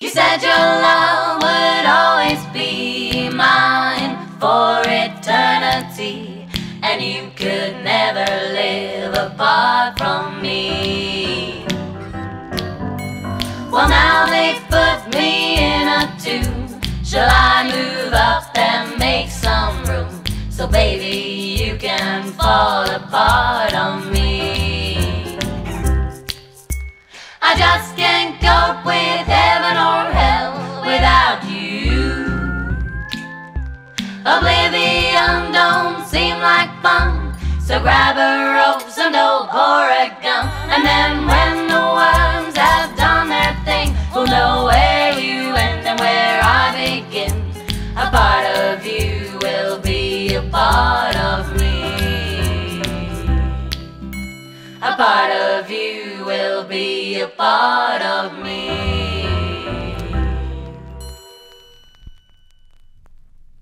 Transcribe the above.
You said your love would always be mine for eternity, and you could never live apart from me. Well, now they've put me in a tube. Shall I move up and make some room so, baby, you can fall apart on me? I just can't cope with Oblivion don't seem like fun, so grab a rope, some dope, or a gun, and then when the worms have done their thing, we'll know where you end and where I begin. A part of you will be a part of me. A part of you will be a part of me.